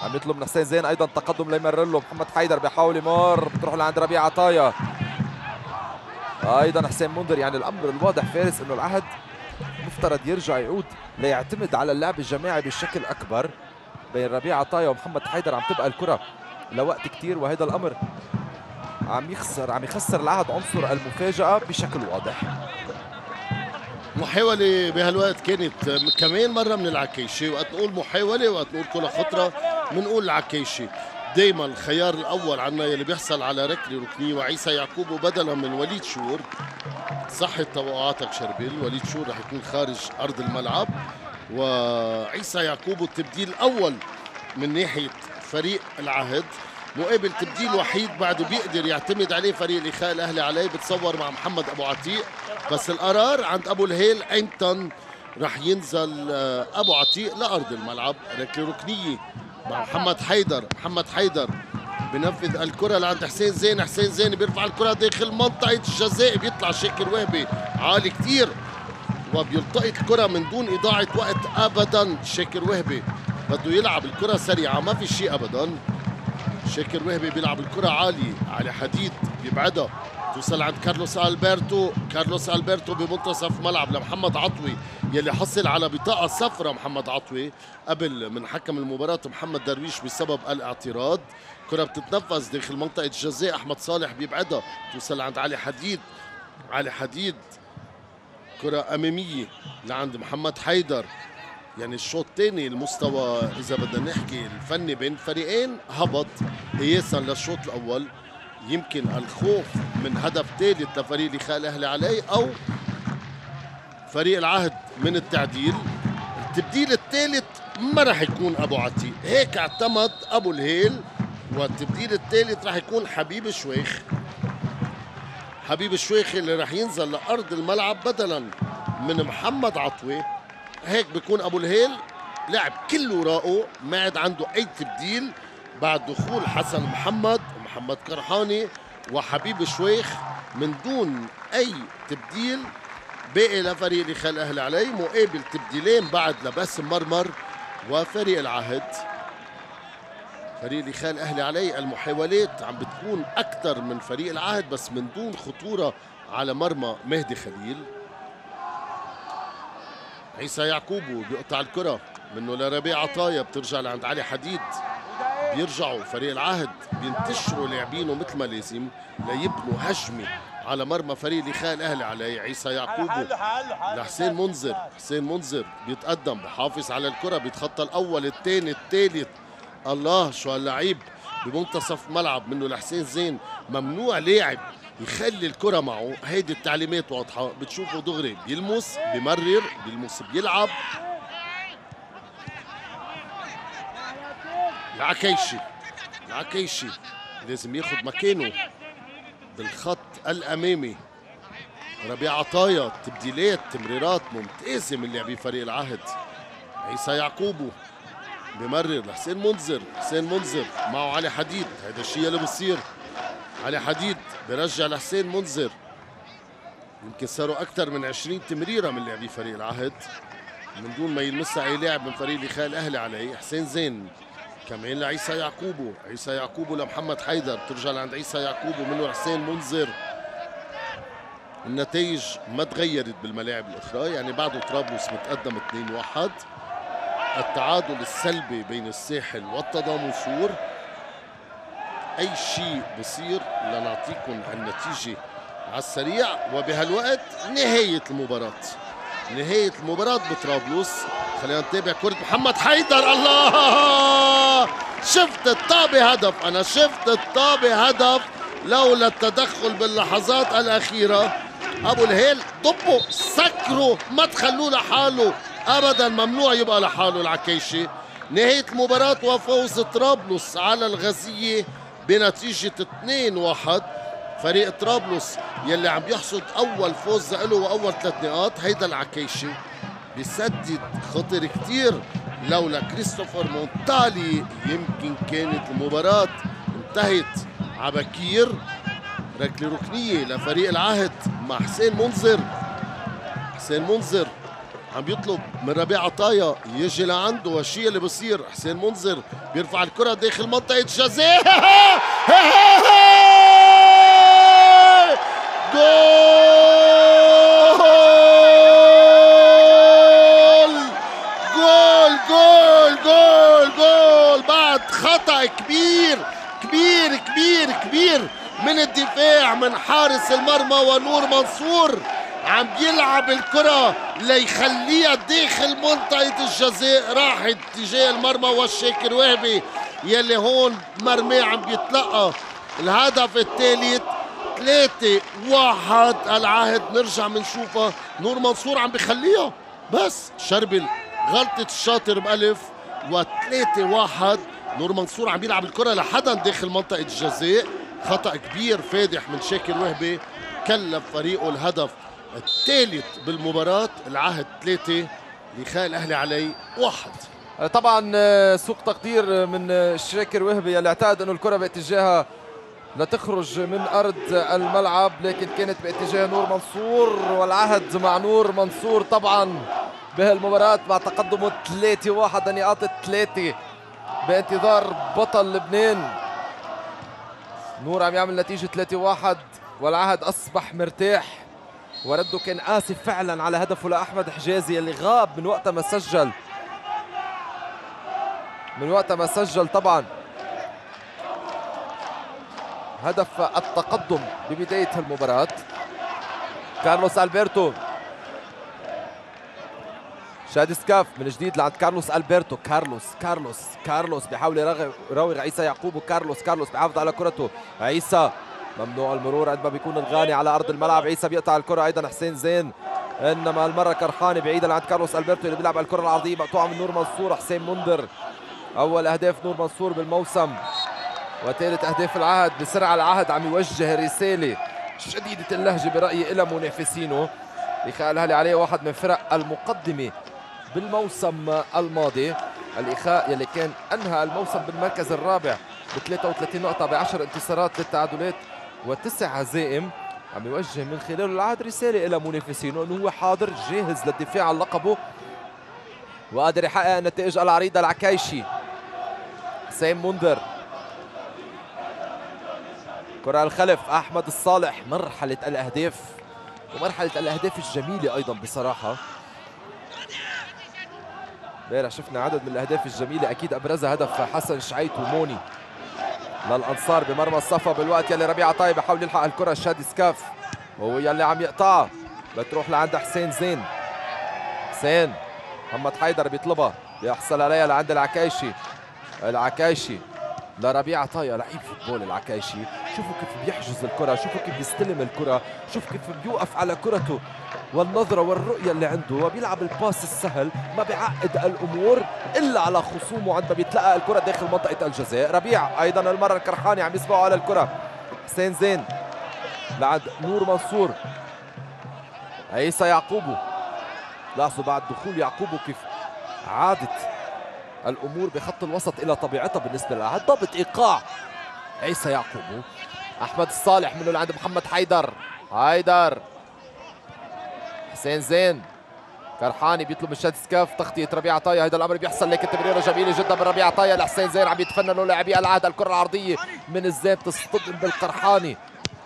[SPEAKER 2] عم يطلب من حسين زين أيضا تقدم ليمرر له. محمد حيدر بيحاول يمر بتروح لعند ربيع عطايا. أيضا حسين منذر يعني الأمر الواضح فارس إنه العهد مفترض يرجع يعود ليعتمد على اللعب الجماعي بشكل أكبر بين ربيع عطايا ومحمد حيدر عم تبقى الكرة لوقت كتير وهذا الأمر عم يخسر عم يخسر العهد عنصر المفاجأة بشكل واضح.
[SPEAKER 1] محاولة بهالوقت كانت كمان مرة من العكيشي وقت نقول محاولة وقت نقول كرة خطرة بنقول العكيشي دايما الخيار الأول عنا يلي بيحصل على ركله ركنيه وعيسى يعقوب بدلا من وليد شور. صحت توقعاتك شربيل وليد شور رح يكون خارج أرض الملعب وعيسى يعقوب التبديل الأول من ناحية فريق العهد. مقابل تبديل وحيد بعده بيقدر يعتمد عليه فريق الإخاء الأهلي عليه بتصور مع محمد أبو عتيق. بس القرار عند أبو الهيل ايمتى رح ينزل آه، أبو عتيق لأرض الملعب. ركله ركنية مع محمد حيدر محمد حيدر بنفذ الكرة لعند حسين زين. حسين زين بيرفع الكرة داخل منطقة الجزاء بيطلع شاكر وهبي. عالي كثير وبيلتقط الكرة من دون إضاعة وقت ابدا. شاكر وهبي بده يلعب الكرة سريعة ما في شيء ابدا. شاكر وهبي بيلعب الكرة عالية على حديد بيبعدها. توصل عند كارلوس ألبرتو. كارلوس ألبرتو بمنتصف ملعب لمحمد عطوي يلي حصل على بطاقة صفراء محمد عطوي قبل من حكم المباراة محمد درويش بسبب الاعتراض. كرة بتتنفذ داخل منطقة الجزاء. أحمد صالح بيبعدها. توصل عند علي حديد. علي حديد. كرة أمامية لعند محمد حيدر. يعني الشوط الثاني المستوى إذا بدنا نحكي الفني بين الفريقين هبط. قياسا للشوط الأول. يمكن الخوف من هدف ثالث لفريق الاخاء الاهلي عليه أو فريق العهد من التعديل. التبديل الثالث ما راح يكون أبو عتيق. هيك اعتمد أبو الهيل والتبديل الثالث راح يكون حبيب شويخ حبيب الشويخ اللي راح ينزل لأرض الملعب بدلا من محمد عطوي هيك بيكون أبو الهيل لعب كل وراءه ما عاد عنده أي تبديل. بعد دخول حسن محمد ومحمد كرحاني وحبيب شويخ من دون أي تبديل باقي لفريق اللي خل الاهلي عليه مقابل تبديلين بعد لباسم مرمر وفريق العهد. فريق خال الاهلي عليه المحاولات عم بتكون أكثر من فريق العهد بس من دون خطورة على مرمى مهدي خليل. عيسى يعقوب بيقطع الكرة منه لربيع عطايا بترجع لعند علي حديد. بيرجعوا فريق العهد بينتشروا لاعبينه مثل ما لازم ليبنوا هجمة على مرمى فريق الاخاء الاهلي عليه عيسى يعقوب لحسين منذر حسين منذر بيتقدم بحافظ على الكرة بيتخطى الأول الثاني الثالث الله شو هاللعيب بمنتصف ملعب منه لحسين زين. ممنوع لاعب يخلي الكرة معه. هيدي التعليمات واضحة بتشوفه دغري بيلمس بمرر بيلمس بيلعب. العكيشي العكيشي لازم ياخذ مكانه بالخط الأمامي. ربيع عطايا تبديلات تمريرات ممتازة من لاعبي فريق العهد. عيسى يعقوبو بمرر لحسين منذر حسين منذر معه علي حديد. هذا الشيء اللي بصير. علي حديد برجع لحسين منذر. يمكن صاروا أكثر من 20 تمريرة من لاعبي فريق العهد. من دون ما يلمسها أي لاعب من فريق الاخاء الاهلي عليه حسين زين. كمان لعيسى يعقوبو. عيسى يعقوبو لمحمد حيدر. ترجع لعند عيسى يعقوبو منه حسين منذر. النتائج ما تغيرت بالملاعب الأخرى يعني بعده طرابلس متقدم 2-1 التعادل السلبي بين الساحل والتضامن سور. أي شيء بصير لنعطيكم النتيجة على السريع. وبهالوقت نهاية المباراة. نهاية المباراة بطرابلس. خلينا نتابع كرة محمد حيدر. الله! شفت الطابة هدف. أنا شفت الطابة هدف لولا التدخل باللحظات الأخيرة. أبو الهيل ضبوا سكروا ما تخلوه لحاله. ابدا ممنوع يبقى لحاله العكيشي نهاية المباراه وفوز طرابلس على الغزية بنتيجة 2-1 فريق طرابلس يلي عم يحصد أول فوز له وأول ثلاث نقاط. هيدا العكيشي بيسدد خطر كتير لولا كريستوفر مونتالي يمكن كانت المباراة انتهت عبكير ركلة ركنية لفريق العهد مع حسين منذر حسين منذر عم يطلب من ربيع عطايا يجي لعنده والشيء اللي بصير حسين منذر بيرفع الكرة داخل منطقة جزاء جول كبير كبير من الدفاع من حارس المرمى ونور منصور. عم يلعب الكرة ليخليها داخل منطقة الجزاء راحت تجاه المرمى والشاكر وهبي يلي هون مرمي عم بيتلقى الهدف الثالث ثلاثة واحد العهد نرجع بنشوفها نور منصور عم بخليها بس شربل غلطة الشاطر بألف وثلاثة واحد نور منصور عم يلعب الكرة لحدا داخل منطقة الجزاء. خطأ كبير فادح من شاكر وهبي كلف فريقه الهدف الثالث بالمباراة العهد ثلاثة لخاء الأهلي عليه واحد.
[SPEAKER 2] طبعا آه، سوء تقدير من آه، شاكر وهبي. اللي اعتقد انه الكرة باتجاهها لتخرج من أرض الملعب لكن كانت باتجاه نور منصور والعهد مع نور منصور طبعا بهالمباراة مع تقدمه 3-1 نقاط الثلاثة بانتظار بطل لبنان. نور عم يعمل نتيجة 3-1 والعهد أصبح مرتاح. ورده كان آسف فعلا على هدفه لأحمد حجازي اللي غاب من وقت ما سجل. من وقت ما سجل طبعا. هدف التقدم ببداية المباراة. كارلوس ألبرتو شادي سكاف من جديد لعند كارلوس ألبرتو. كارلوس كارلوس كارلوس بيحاول يراوغ عيسى يعقوب. وكارلوس كارلوس بيحافظ على كرته. عيسى ممنوع المرور عندما بيكون الغاني على أرض الملعب. عيسى بيقطع الكرة. أيضا حسين زين. إنما المرة كرخاني بعيده لعند كارلوس ألبرتو اللي بيلعب على الكرة العرضية. مقطوعة من نور منصور. حسين منذر أول أهداف نور منصور بالموسم. وثالث أهداف العهد. بسرعة العهد عم يوجه رساله شديدة اللهجة برايي إلى منافسينه لخاء الأهلي عليه واحد من فرق المقدمة. بالموسم الماضي. الإخاء يلي كان أنهى الموسم بالمركز الرابع ب 33 نقطة ب 10 انتصارات للتعادلات وتسع هزائم عم يوجه من خلاله العهد رسالة إلى منافسينه إنه هو حاضر جاهز للدفاع عن لقبه. وقادر يحقق النتائج العريضة العكايشي حسين منذر كرة الخلف أحمد الصالح مرحلة الأهداف. ومرحلة الأهداف الجميلة أيضا بصراحة. امبارح شفنا عدد من الأهداف الجميلة. أكيد أبرزها هدف حسن شعيت وموني. للأنصار بمرمى الصفا بالوقت يلي ربيع طايب بحاول يلحق الكرة. شادي سكاف وهو يلي عم يقطعها بتروح لعند حسين زين. حسين محمد حيدر بيطلبها. بيحصل عليها لعند العكايشي العكايشي لربيع عطايا لعيب football العكايشي. شوفوا كيف بيحجز الكرة شوفوا كيف بيستلم الكرة شوف كيف بيوقف على كرته. والنظرة والرؤية اللي عنده وبيلعب ال pass السهل ما بيعقد الأمور إلا على خصومه عندما بيتلقى الكرة داخل منطقة الجزاء. ربيع أيضا المرة السرحاني عم يسبقوا على الكرة. حسين زين لعند نور منصور عيسى يعقوبو. لاحظوا بعد دخول يعقوبو كيف عادت الأمور بخط الوسط إلى طبيعتها بالنسبة لها. ضبط إيقاع عيسى يعقوبو أحمد الصالح منه لعند محمد حيدر. حيدر. حسين زين. كرحاني بيطلب من شاد سكاف تغطية ربيع عطايا. هذا الأمر بيحصل لكن تمريره جميله جدا من ربيع عطايا لحسين زين. عم يتفننوا لاعبي العهد الكرة العرضية من الزين تصطدم بالقرحاني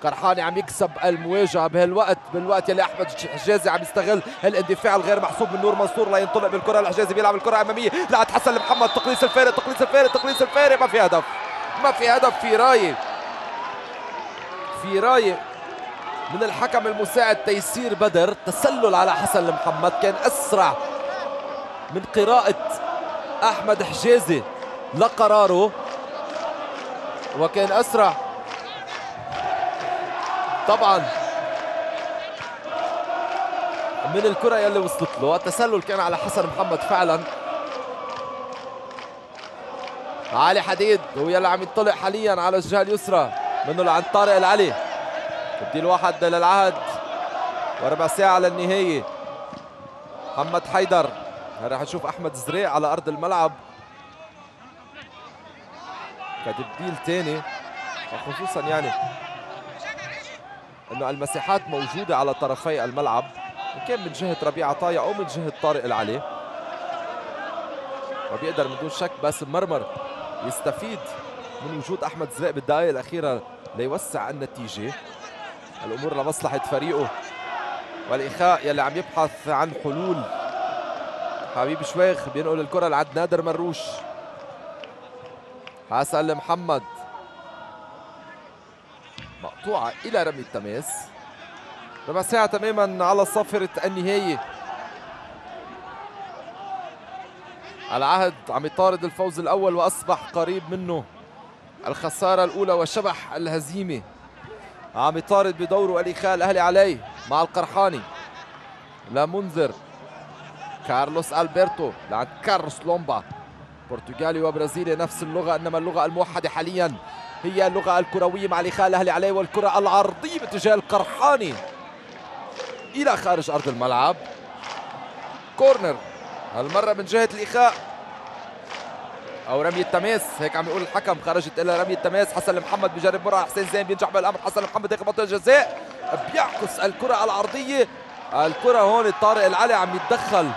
[SPEAKER 2] قرحاني عم يكسب المواجهة بهالوقت بالوقت يلي أحمد حجازي عم يستغل الاندفاع الغير محسوب من نور منصور لينطلق بالكرة الحجازي بيلعب الكرة اماميه لعند حسن محمد تقليص الفارق تقليص الفارق تقليص الفارق ما في هدف ما في هدف في رايه في رايه من الحكم المساعد تيسير بدر تسلل على حسن المحمد كان أسرع من قراءة أحمد حجازي لقراره وكان أسرع طبعا. من الكرة يلي وصلت له. التسلل كان على حسن محمد فعلا. علي حديد هو يلي عم يطلع حاليا على الجهه اليسرى. منه لعند طارق العلي. تبديل واحد للعهد وربع ساعة للنهاية. محمد حيدر. رح نشوف أحمد زريع على أرض الملعب. كتبديل ثاني وخصوصا يعني إنه المساحات موجودة على طرفي الملعب. ان كان من جهة ربيع عطايا أو من جهة طارق العلي. وبيقدر من دون شك باسم مرمر يستفيد من وجود أحمد زريق بالدقائق الأخيرة ليوسع النتيجة. الأمور لمصلحة فريقه. والإخاء يلي عم يبحث عن حلول. حبيب شويخ بينقل الكرة لعند نادر مروش. حسن لمحمد. مقطوعة إلى رمي التماس. ساعة تماما على صفرة النهاية العهد عم يطارد الفوز الأول وأصبح قريب منه. الخسارة الأولى وشبح الهزيمة. عم يطارد بدوره الإخاء الأهلي عليه مع القرحاني. لا منذر. كارلوس ألبرتو لعند كارلوس لومبا. برتغالي وبرازيلي نفس اللغة إنما اللغة الموحدة حاليا. هي اللغة الكروية مع الإخاء الأهلي عليه والكرة العرضية باتجاه القرحاني إلى خارج أرض الملعب. كورنر. هالمرة من جهة الإخاء. أو رمي التماس هيك عم يقول الحكم. خرجت إلى رمي التماس حسن محمد بجرب مرة. حسين زين بينجح بالأمر. حسن محمد داخل منطقة الجزاء بيعكس الكرة العرضية. الكرة هون طارق العلي عم يتدخل.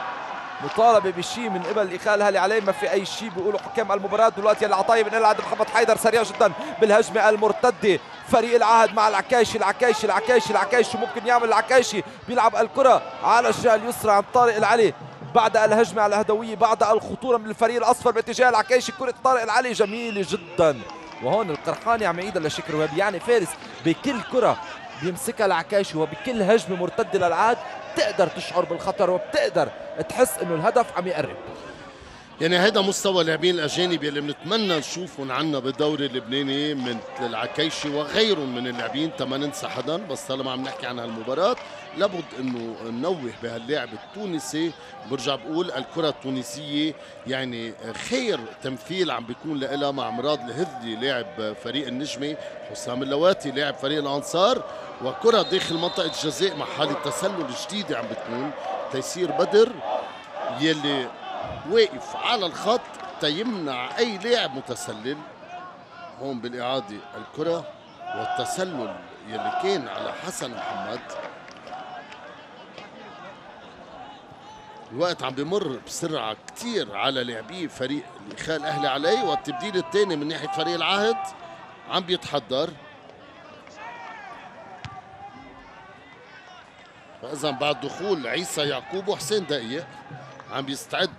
[SPEAKER 2] مطالبة بشيء من قبل الاخاء الأهلي عليه ما في أي شيء بيقولوا حكام المباراة. دلوقتي العطاية من عند محمد حيدر سريع جدا بالهجمة المرتدة. فريق العهد مع العكايشي العكايشي العكايشي العكايشي ممكن يعمل العكايشي بيلعب الكرة على الجهه اليسرى عن طارق العلي. بعد الهجمة على الهدوية بعد الخطورة من الفريق الأصفر باتجاه العكايشي كرة طارق العلي جميلة جدا. وهون القرحاني عم يعيدها لشكر وهبي يعني فارس بكل كرة بيمسكها العكاشي وبكل هجمة مرتدة للعهد. بتقدر تشعر بالخطر وبتقدر تحس إنه الهدف عم يقرب.
[SPEAKER 1] يعني هيدا مستوى اللاعبين الأجانب يلي بنتمنى نشوفهم عنا بالدوري اللبناني مثل العكيشي وغيرهم من اللاعبين ما ننسى حدا. بس طالما عم نحكي عن هالمباراة. لابد إنه ننوه بهاللاعب التونسي برجع بقول الكرة التونسية يعني خير تمثيل عم بيكون لها مع مراد الهذلي لاعب فريق النجمة حسام اللواتي لاعب فريق الأنصار وكرة داخل منطقة الجزاء مع حالة تسلل جديدة عم بتكون. تيسير بدر يلي واقف على الخط تيمنع أي لاعب متسلل. هون بالإعادة الكرة والتسلل يلي كان على حسن محمد. الوقت عم بمر بسرعة كتير على لاعبي فريق الإخاء الأهلي عليه والتبديل الثاني من ناحية فريق العهد عم بيتحضر. فإذا بعد دخول عيسى يعقوب وحسين دقيق عم بيستعد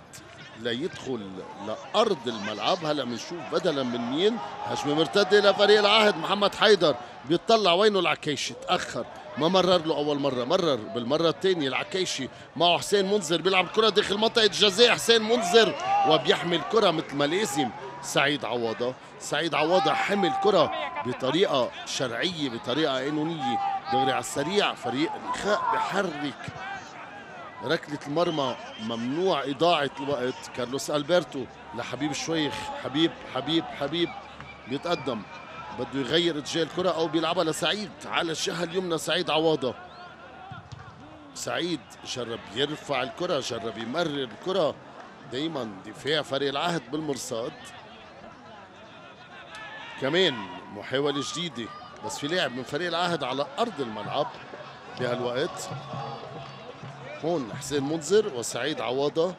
[SPEAKER 1] ليدخل لأرض الملعب. هلا بنشوف بدلا من مين؟ هجمة مرتدة لفريق العهد محمد حيدر بيطلع وينه العكيشي تاخر ما مرر له أول مرة مرر بالمرة الثانية العكيشي معه حسين منذر بيلعب الكره داخل منطقة الجزاء. حسين منذر وبيحمل الكره مثل ما لازم. سعيد عوضة سعيد عوضة حمل كرة بطريقة شرعية بطريقة قانونية. دغري على السريع فريق الإخاء بحرك. ركلة المرمى ممنوع إضاعة الوقت. كارلوس ألبرتو لحبيب الشويخ حبيب حبيب حبيب بيتقدم. بده يغير اتجاه الكرة أو بيلعبها لسعيد. على الجهة اليمنى سعيد عواضة. سعيد جرب يرفع الكرة جرب يمرر الكرة. دايما دفاع فريق العهد بالمرصاد. كمان محاولة جديدة بس في لاعب من فريق العهد على أرض الملعب بهالوقت. هون حسين منذر وسعيد عواضة.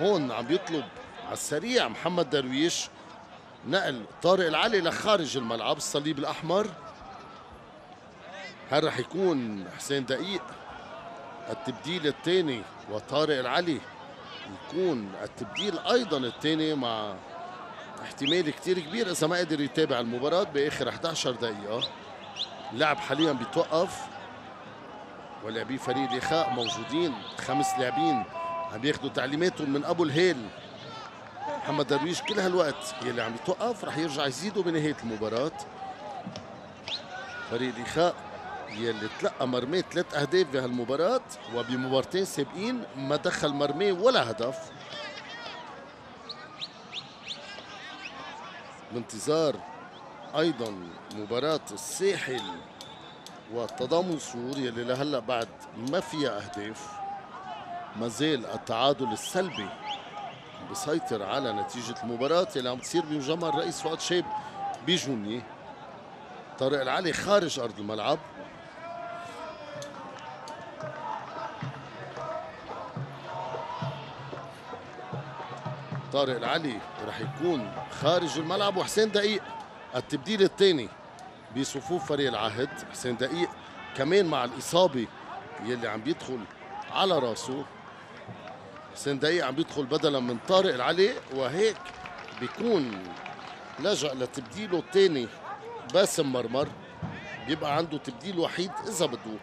[SPEAKER 1] هون عم بيطلب على السريع. محمد درويش نقل طارق العلي لخارج الملعب. الصليب الأحمر. هل رح يكون حسين دقيق التبديل الثاني وطارق العلي يكون التبديل أيضا الثاني مع احتمال كتير كبير؟ إذا ما قدر يتابع المباراة بآخر 11 دقيقة. اللعب حاليا بيتوقف. ولاعبي فريق الإخاء موجودين. خمس لاعبين عم بياخذوا تعليماتهم من أبو الهيل. محمد درويش كل هالوقت يلي عم يتوقف رح يرجع يزيدوا بنهاية المباراة. فريق الإخاء يلي تلقى مرمي ثلاث أهداف بهالمباراة وبمبارتين سابقين ما دخل مرمي ولا هدف. بانتظار أيضا مباراة الساحل والتضامن سور يلي لهلأ بعد ما فيها أهداف ما زال التعادل السلبي بيسيطر على نتيجة المباراة. اللي عم تصير بمجمع الرئيس فؤاد شيب بجوني طارق العلي خارج أرض الملعب. طارق العلي رح يكون خارج الملعب. وحسين دقيق التبديل الثاني بصفوف فريق العهد. حسين دقيق كمان مع الإصابة يلي عم بيدخل على راسه. حسين دقيق عم بيدخل بدلا من طارق العلي وهيك بيكون لجأ لتبديله الثاني باسم مرمر. بيبقى عنده تبديل وحيد إذا بده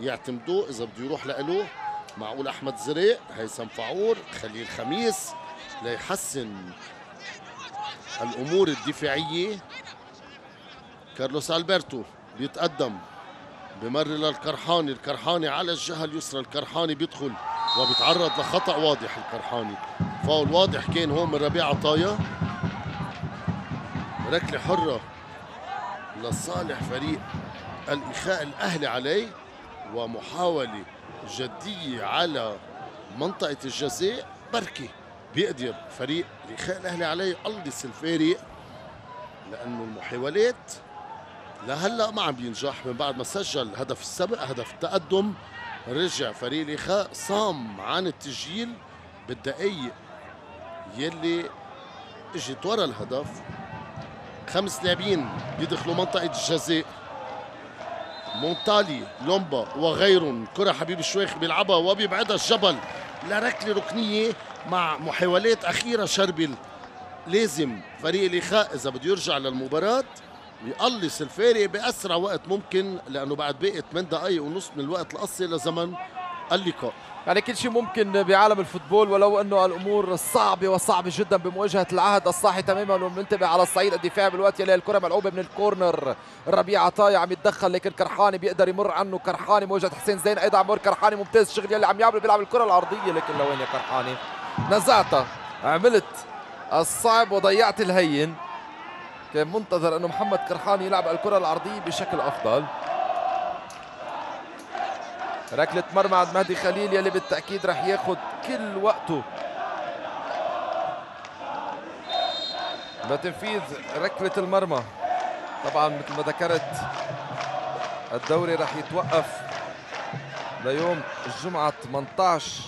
[SPEAKER 1] يعتمدوه إذا بده يروح لإله. معقول أحمد زريق هيثم فعور خليل خميس ليحسن الأمور الدفاعية. كارلوس ألبرتو بيتقدم بمر للكرحاني الكرحاني على الجهة اليسرى الكرحاني بيدخل. وبيتعرض لخطأ واضح الكرحاني. فاول واضح كان هون من ربيع عطايا. ركلة حرة لصالح فريق الإخاء الأهلي عليه ومحاولة جدية على منطقة الجزاء. بركي بيقدر فريق الإخاء الأهلي عليه يقلص الفارق لأنه المحاولات لهلأ ما عم بينجح. من بعد ما سجل هدف السبق هدف التقدم رجع فريق الإخاء صام عن التسجيل بالدقايق يلي إجت ورا الهدف. خمس لاعبين بيدخلوا منطقة الجزاء. مونتالي لومبا وغيرهم كرة حبيب الشويخ بيلعبها وبيبعدها الجبل. لركلة ركنية مع محاولات أخيرة شربل. لازم فريق الإخاء إذا بده يرجع للمباراة يقلص الفارق بأسرع وقت ممكن لأنه بعد باقي 8 دقايق ونص من الوقت القصي لزمن اللقاء.
[SPEAKER 2] يعني كل شيء ممكن بعالم الفوتبول ولو أنه الأمور صعبة وصعبة جدا بمواجهة العهد الصاحي تماما ومنتبه على الصعيد الدفاعي بالوقت يلي الكرة ملعوبة من الكورنر. ربيع عطايا عم يتدخل لكن كرحاني بيقدر يمر عنه. كرحاني مواجهة حسين زين أيضا عم كرحاني ممتاز. الشغل يلي عم يعمله بيلعب الكرة العرضيه لكن لوين يا كرحاني؟ نزعتها عملت الصعب وضيعت الهين. كان منتظر انه محمد كرحاني يلعب الكرة العرضية بشكل أفضل. ركلة مرمى عند مهدي خليل يلي بالتأكيد رح ياخد كل وقته. بتنفيذ ركلة المرمى. طبعا مثل ما ذكرت الدوري رح يتوقف ليوم الجمعة 18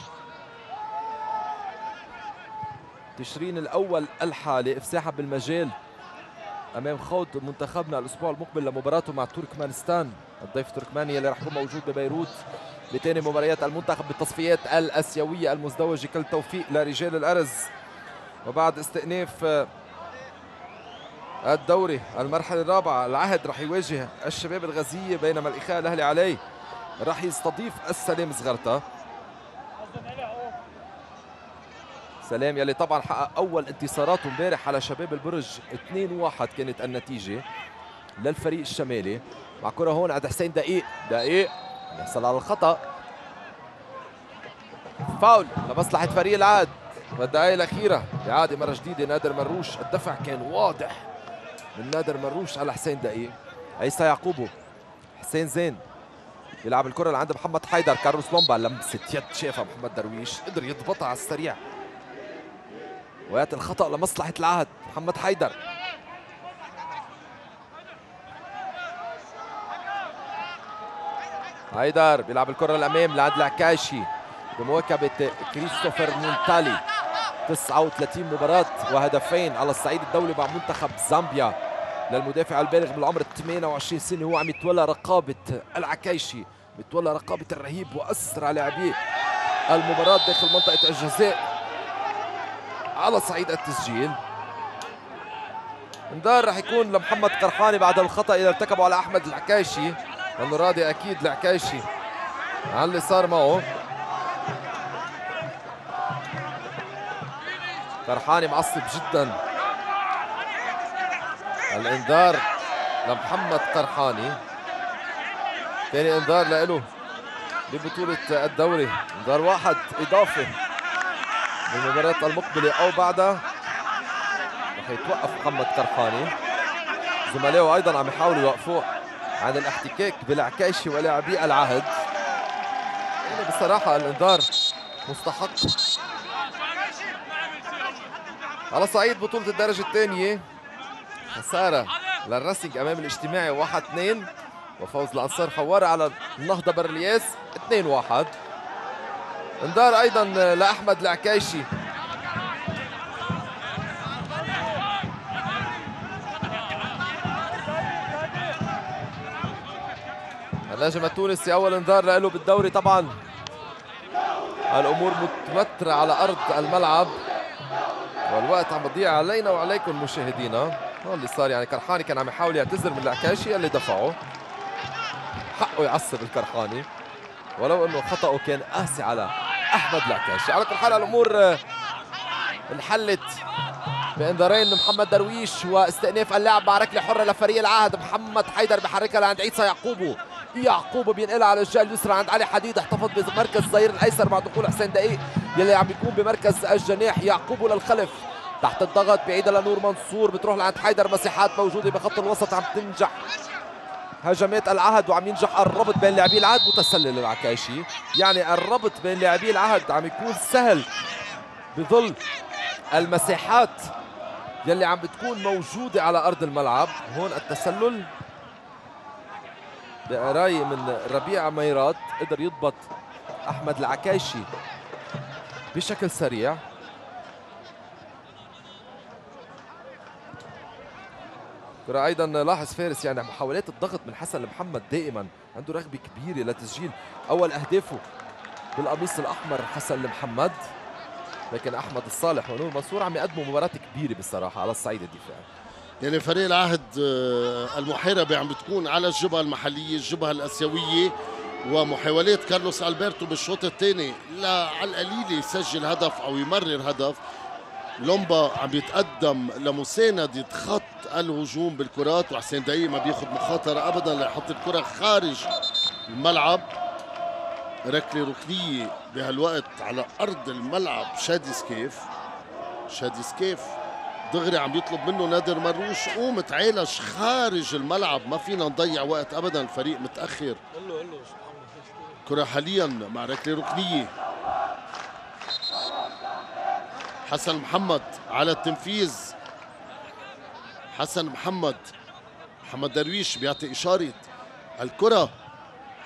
[SPEAKER 2] تشرين الأول الحالي. إفساحة بالمجال. أمام خوض منتخبنا الأسبوع المقبل لمباراته مع تركمانستان. الضيف التركماني اللي راح يكون موجود ببيروت لثاني مباريات المنتخب بالتصفيات الأسيوية المزدوجة كل توفيق لرجال الأرز. وبعد استئناف الدوري المرحلة الرابعة العهد راح يواجه الشباب الغزيه بينما الإخاء الأهلي عليه راح يستضيف السلام صغرتا سلام يلي طبعا حقق أول انتصاراته امبارح على شباب البرج 2-1 كانت النتيجة للفريق الشمالي. مع كرة هون عند حسين دقيق. دقيق يحصل على الخطأ. فاول لمصلحة فريق العاد. بالدقائق الأخيرة اعاده مرة جديدة. نادر مروش الدفع كان واضح من نادر مروش على حسين دقيق. عيسى يعقوبو حسين زين يلعب الكرة اللي عند محمد حيدر. كارلوس لومبا لمسة يد شافها محمد درويش. قدر يضبطها على السريع. وياتي الخطأ لمصلحة العهد. محمد حيدر. حيدر بيلعب الكرة الأمام لعند العكاشي بمواكبة كريستوفر مونتالي. 39 مباراة وهدفين على الصعيد الدولي مع منتخب زامبيا. للمدافع البالغ بالعمر 28 سنة هو عم يتولى رقابة العكايشي بيتولى رقابة الرهيب وأسرع لاعبيه المباراة داخل منطقة الجزاء. على صعيد التسجيل. انذار رح يكون لمحمد قرحاني بعد الخطأ إذا ارتكبه على أحمد العكايشي لأنه راضي أكيد العكايشي عن اللي صار معه. قرحاني معصب جدا. الإنذار لمحمد قرحاني. ثاني إنذار له ببطولة الدوري. إنذار واحد إضافي بالمباراة المقبلة أو بعدها. رح يتوقف محمد كرخاني. زملائه أيضا عم يحاولوا يوقفوه عن الاحتكاك بالعكايشي ولاعبي العهد. يعني بصراحة الإنذار مستحق. على صعيد بطولة الدرجة الثانية خسارة للرسنج أمام الاجتماعي 1 2 وفوز الأنصار خوارة على النهضة برلياس 2 1 انذار أيضا لأحمد العكايشي. النجم التونسي أول انذار له بالدوري طبعا. الأمور متمترة على أرض الملعب. والوقت عم بضيع علينا وعليكم مشاهدينا. هو اللي صار يعني كرحاني كان عم يحاول يعتذر من العكاشي اللي دفعه. حقه يعصب الكرحاني. ولو إنه خطأه كان قاسي على أحمد العكاشي على كل حال الأمور انحلت بانذارين محمد درويش واستئناف اللعب مع ركلة حرة لفريق العهد. محمد حيدر بحركها لعند عيسى يعقوبو. يعقوب بينقلها على الجهة اليسرى عند علي حديد. احتفظ بمركز الظهير الأيسر مع دخول حسين دقيق يلي عم يكون بمركز الجناح. يعقوب للخلف تحت الضغط بعيدة لنور منصور. بتروح لعند حيدر مساحات موجودة بخط الوسط عم تنجح هجمات العهد وعم ينجح الربط بين لاعبي العهد. متسلل العكاشي يعني الربط بين لاعبي العهد عم يكون سهل بظل المساحات يلي عم بتكون موجودة على أرض الملعب. هون التسلل بقراية من ربيع ميرات. قدر يضبط أحمد العكايشي بشكل سريع. كرة أيضا لاحظ فارس يعني محاولات الضغط من حسن محمد دائما. عنده رغبة كبيرة لتسجيل أول أهدافه بالقميص الأحمر حسن محمد. لكن أحمد الصالح ونور منصور عم يقدموا مباراة كبيرة بصراحه على الصعيد الدفاعي.
[SPEAKER 1] يعني فريق العهد آه، المحاربة عم بتكون على الجبهة المحلية الجبهة الأسيوية. ومحاولات كارلوس ألبرتو بالشوط الثاني لا على القليل يسجل هدف أو يمرر هدف. لومبا عم يتقدم لمساندة خط الهجوم بالكرات وحسين دقيق ما بياخذ مخاطرة أبدا ليحط الكرة خارج الملعب. ركلة ركنية بهالوقت على أرض الملعب شادي سكيف. شادي سكيف دغري عم يطلب منه نادر مروش قوم تعالج خارج الملعب. ما فينا نضيع وقت ابدا الفريق متأخر. كرة حاليا مع ركلة ركنية. حسن محمد على التنفيذ. حسن محمد محمد درويش بيعطي إشارة الكرة.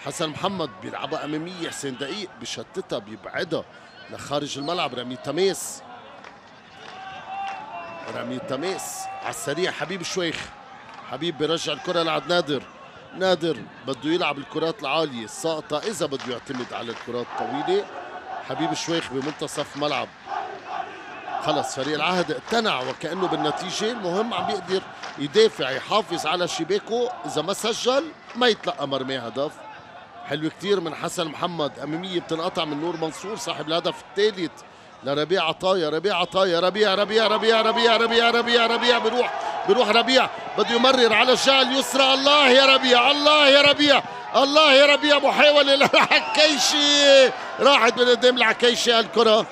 [SPEAKER 1] حسن محمد بيلعبها أمامية حسين دقيق بشتتها بيبعدها لخارج الملعب. رمي تماس رمي تماس على السريع. حبيب شويخ حبيب بيرجع الكرة لعند نادر. نادر بده يلعب الكرات العالية الساقطة إذا بده يعتمد على الكرات الطويلة. حبيب شويخ بمنتصف ملعب. خلص فريق العهد اقتنع وكأنه بالنتيجة. المهم عم يقدر يدافع يحافظ على شباكه إذا ما سجل ما يتلقى مرمي هدف. حلو كتير من حسن محمد. أمامية بتنقطع من نور منصور صاحب الهدف الثالث. لربيع عطايا ربيع عطايا ربيع ربيع ربيع ربيع ربيع ربيع ربيع. بيروح بيروح ربيع. بده يمرر على الجهه اليسرى الله يا ربيع الله يا ربيع الله يا ربيع. محاولة للعكيشي راحت من قدام العكيشي الكرة.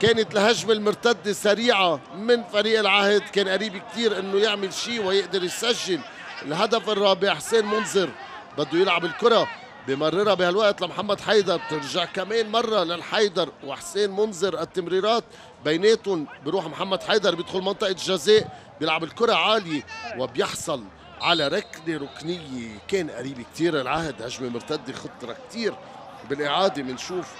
[SPEAKER 1] كانت الهجمة المرتدة سريعة من فريق العهد. كان قريب كتير إنه يعمل شيء ويقدر يسجل. الهدف الرابع حسين منذر بده يلعب الكرة بمررها بهالوقت لمحمد حيدر. بترجع كمان مرة للحيدر وحسين منذر التمريرات. بيناتهم بيروح محمد حيدر بيدخل منطقة الجزاء بيلعب الكرة عالية وبيحصل على ركنة ركنية. كان قريب كتير العهد هجمة مرتدة خطرة كتير. بالإعادة بنشوف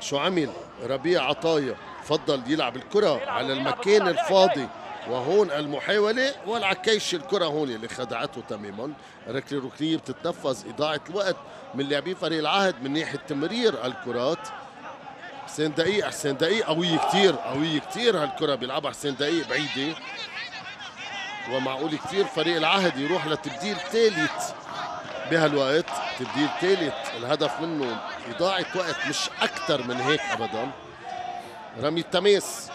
[SPEAKER 1] شو عمل؟ ربيع عطايا فضل يلعب الكرة على المكان الفاضي. وهون المحاولة والعكيش الكرة هون اللي خدعته تماما. ركلة ركنية بتتنفذ إضاعة الوقت من لاعبي فريق العهد من ناحية تمرير الكرات. حسين دقيق حسين دقيق قوية كتير قوية كتير هالكرة بيلعبها حسين دقيق بعيدة. ومعقول كتير فريق العهد يروح لتبديل ثالث. بهالوقت تبديل ثالث الهدف منه إضاعة وقت مش أكثر من هيك أبدا. رمي التماس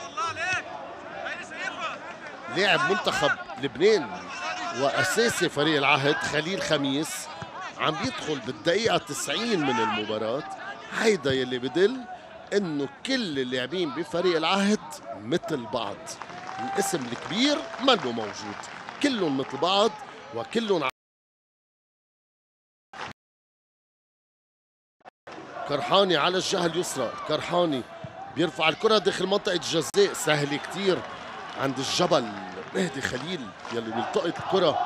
[SPEAKER 1] لاعب منتخب لبنان وأساسي فريق العهد خليل خميس عم يدخل بالدقيقة 90 من المباراة. هيدا يلي بدل إنه كل اللاعبين بفريق العهد مثل بعض. الاسم الكبير منه موجود. كلهم مثل بعض وكلهم كرحاني على الجهة اليسرى كرحاني بيرفع الكرة داخل منطقة الجزاء سهل كتير عند الجبل مهدي خليل يلي بيلتقط الكرة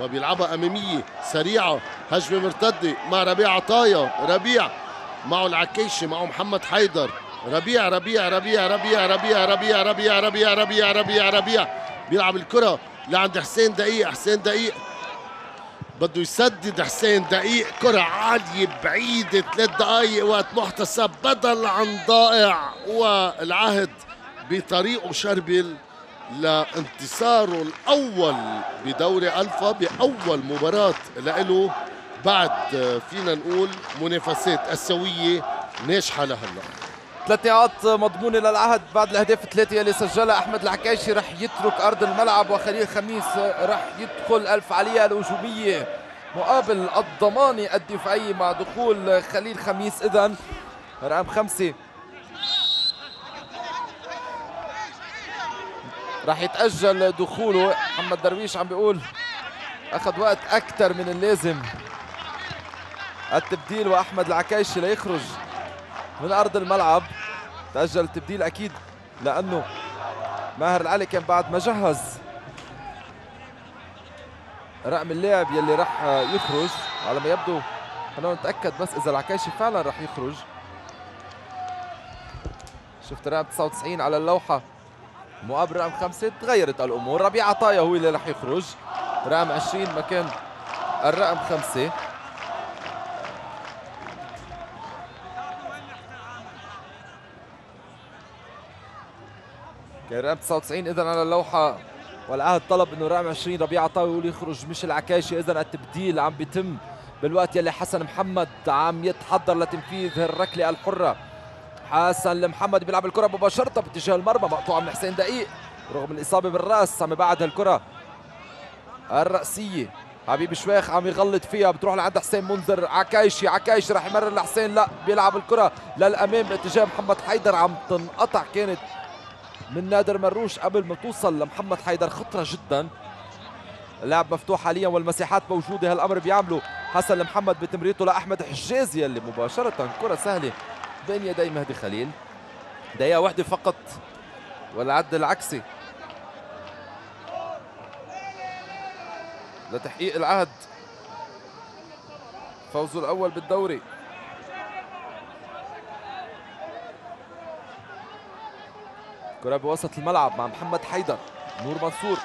[SPEAKER 1] وبيلعبها أمامية سريعة هجمة مرتدة مع ربيع عطايا ربيع معه العكيشي معه محمد حيدر ربيع ربيع ربيع ربيع ربيع ربيع ربيع ربيع ربيع ربيع ربيع بيلعب الكرة لعند حسين دقيق حسين دقيق بده يسدد حسين دقيق كرة عالية بعيدة ثلاث دقايق وقت محتسب بدل عن ضائع والعهد بطريقه شربل لانتصاره الأول بدوري ألفا بأول مباراة له. بعد فينا نقول منافسات أسيوية ناجحة لهلا
[SPEAKER 2] ثلاث نقاط مضمونة للعهد بعد الأهداف الثلاثة اللي سجلها أحمد العكاشي رح يترك أرض الملعب وخليل خميس رح يدخل الفعالية الهجومية مقابل الضمانة الدفاعية مع دخول خليل خميس. إذا رقم خمسة. رح يتأجل دخوله. محمد درويش عم بيقول أخذ وقت أكثر من اللازم. التبديل وأحمد العكايشي ليخرج. من أرض الملعب. تأجل التبديل أكيد لأنه ماهر العلي كان بعد ما جهز رقم اللاعب يلي راح يخرج. على ما يبدو خلونا نتأكد بس إذا العكايشي فعلا راح يخرج. شفت رقم 99 على اللوحة. مقابل رقم خمسة تغيرت الأمور. ربيع عطايا هو اللي راح يخرج. رقم 20 مكان الرقم خمسة. رقم 99 اذا على اللوحة والعهد طلب إنه رقم 20 ربيع عطاوي يخرج مش العكاشي. اذا التبديل عم بيتم بالوقت يلي حسن محمد عم يتحضر لتنفيذ الركله الحرة. حسن لمحمد بيلعب الكرة مباشرة باتجاه المرمى مقطوعة من حسين دقيق رغم الإصابة بالرأس عم يبعد الكره الرأسية حبيب شويخ عم يغلط فيها بتروح لعند حسين منذر. عكايشي عكايشي راح يمرر لحسين لا بيلعب الكرة للأمام باتجاه محمد حيدر. عم تنقطع كانت من نادر مروش قبل ما توصل لمحمد حيدر. خطرة جدا. اللعب مفتوح حاليا والمساحات موجودة. هالأمر بيعمله حسن لمحمد بتمريرته لأحمد حجازي اللي مباشرة كرة سهلة بين يدي مهدي خليل. دقيقة واحدة فقط والعد العكسي لتحقيق العهد. فوزه الأول بالدوري. كرة بوسط الملعب مع محمد حيدر نور منصور.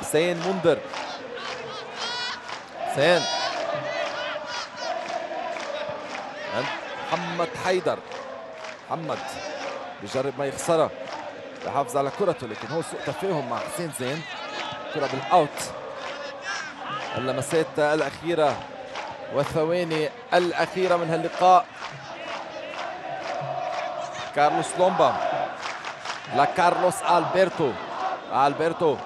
[SPEAKER 2] حسين منذر حسين. محمد حيدر. محمد بجرب ما يخسرها بحافظ على كرته لكن هو سوء تفاهم مع حسين زين. كرة بالأوت. اللمسات الأخيرة والثواني الأخيرة من هاللقاء كارلوس لومبا. لكارلوس ألبرتو. ألبرتو.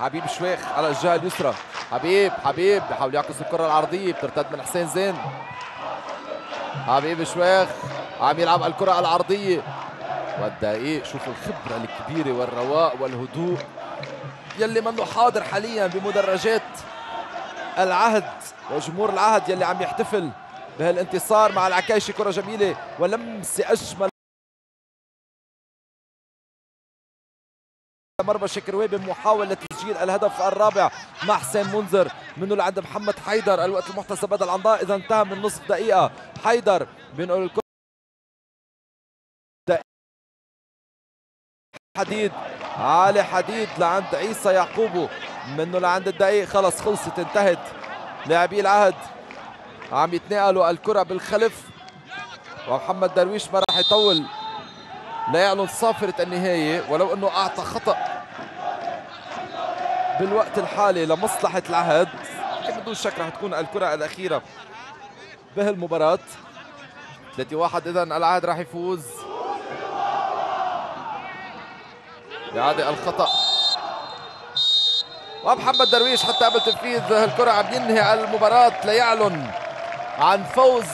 [SPEAKER 2] حبيب شويخ على الجهة اليسرى. حبيب حبيب بحاول يعكس الكرة العرضية. بترتد من حسين زين. حبيب شويخ عم يلعب الكرة العرضية. والدقيق شوفوا الخبرة الكبيرة والرواء والهدوء. يلي منه حاضر حاليا بمدرجات العهد وجمهور العهد يلي عم يحتفل بهالانتصار مع العكايشي كرة جميلة ولمسة أجمل مرمى شكروي بمحاولة تسجيل الهدف الرابع مع حسين منذر منه لعند محمد حيدر. الوقت المحتسب بدل عن إذا انتهى من نصف دقيقة. حيدر بينقل الكرة. حديد. علي حديد لعند عيسى يعقوبو منه لعند الدقيق. خلص خلصت انتهت. لاعبي العهد. عم يتنقلوا الكرة بالخلف. ومحمد درويش ما راح يطول. لا يعلن صافرة النهاية ولو أنه أعطى خطأ بالوقت الحالي لمصلحة العهد. بدون شك رح تكون الكرة الأخيرة بهالمباراة. 3 1 إذا العهد راح يفوز بإعادة الخطأ. ومحمد درويش حتى قبل تنفيذ الكرة عم ينهي المباراة. ليعلن عن فوز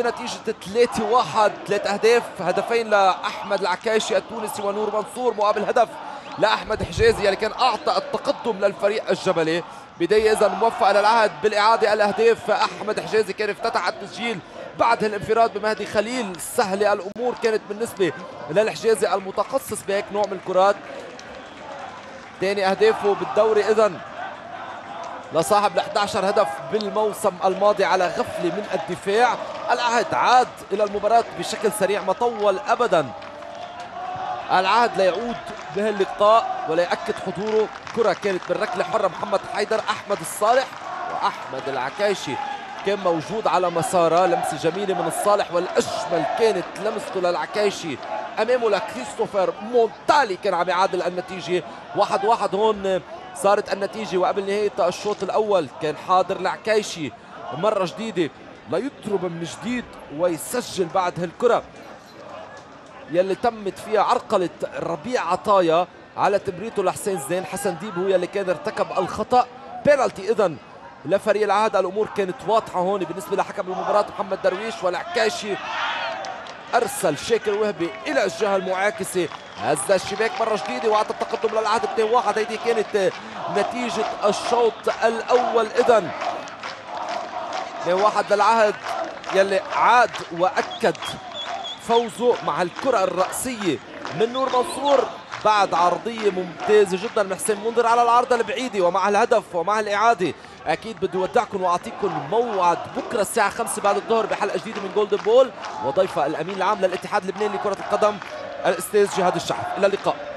[SPEAKER 2] نتيجة 3 1 ثلاث أهداف هدفين لأحمد العكاشي التونسي ونور منصور مقابل هدف لأحمد حجازي اللي كان أعطى التقدم للفريق الجبلي. بداية إذا موفقة للعهد بالإعادة الأهداف. أحمد حجازي كان افتتح التسجيل بعد الانفراد بمهدي خليل. سهلة الأمور كانت بالنسبة للحجازي المتخصص بهيك نوع من الكرات. ثاني أهدافه بالدوري إذا لصاحب ال 11 هدف بالموسم الماضي على غفله من الدفاع. العهد عاد إلى المباراة بشكل سريع ما طول ابدا. العهد ليعود بهاللقاء ولا يأكد حضوره. كرة كانت من ركله حرة محمد حيدر أحمد الصالح وأحمد العكايشي كان موجود على مساره. لمسه جميله من الصالح والأجمل كانت لمسته للعكايشي أمامه لكريستوفر مونتالي كان عم يعادل النتيجة. واحد واحد هون صارت النتيجة وقبل نهاية الشوط الأول كان حاضر العكايشي مرة جديدة ليضرب من جديد ويسجل بعد هالكرة. يلي تمت فيها عرقلة ربيع عطايا على تمريته لحسين زين. حسن ديب هو يلي كان ارتكب الخطأ. بينالتي إذا لفريق العهد. الأمور كانت واضحة هون بالنسبة لحكم المباراة محمد درويش والعكاشي أرسل شاكر وهبي إلى الجهة المعاكسة. هز الشباك مرة جديدة واعطى التقدم للعهد 2 1 هيدي كانت نتيجة الشوط الأول. اذا 2 1 للعهد يلي عاد وأكد فوزه مع الكرة الرأسية من نور منصور. بعد عرضية ممتازة جدا من حسين منذر على العارضه البعيدة ومع الهدف ومع الإعادة. أكيد بدي أودعكم وأعطيكم موعد بكرة الساعة 5 بعد الظهر بحلقة جديدة من جولدن بول وضيفة الأمين العام للاتحاد اللبناني لكرة القدم الأستاذ جهاد الشحف إلى اللقاء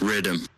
[SPEAKER 4] Rhythm.